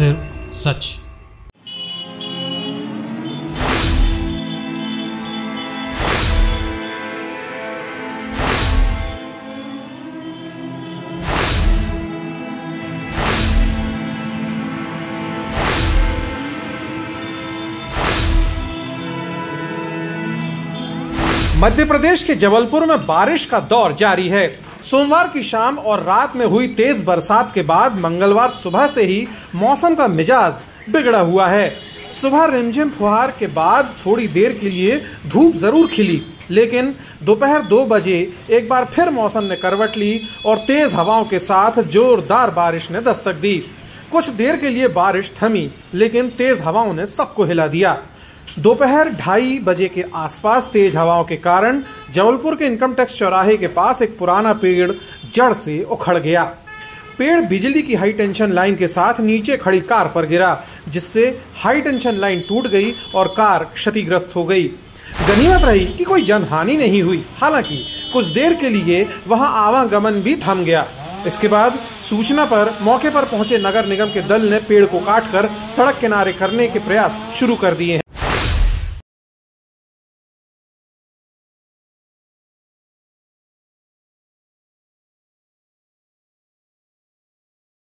सिर्फ़ सच। मध्य प्रदेश के जबलपुर में बारिश का दौर जारी है। सोमवार की शाम और रात में हुई तेज बरसात के बाद मंगलवार सुबह से ही मौसम का मिजाज बिगड़ा हुआ है। सुबह रिमझिम फुहार के बाद थोड़ी देर के लिए धूप ज़रूर खिली, लेकिन दोपहर दो बजे एक बार फिर मौसम ने करवट ली और तेज हवाओं के साथ जोरदार बारिश ने दस्तक दी। कुछ देर के लिए बारिश थमी, लेकिन तेज हवाओं ने सबको हिला दिया। दोपहर ढाई बजे के आसपास तेज हवाओं के कारण जबलपुर के इनकम टैक्स चौराहे के पास एक पुराना पेड़ जड़ से उखड़ गया। पेड़ बिजली की हाई टेंशन लाइन के साथ नीचे खड़ी कार पर गिरा, जिससे हाई टेंशन लाइन टूट गई और कार क्षतिग्रस्त हो गई। गनीमत रही कि कोई जनहानि नहीं हुई। हालाँकि, कुछ देर के लिए वहाँ आवागमन भी थम गया। इसके बाद सूचना पर मौके पर पहुँचे नगर निगम के दल ने पेड़ को काटकर सड़क किनारे करने के प्रयास शुरू कर दिए हैं।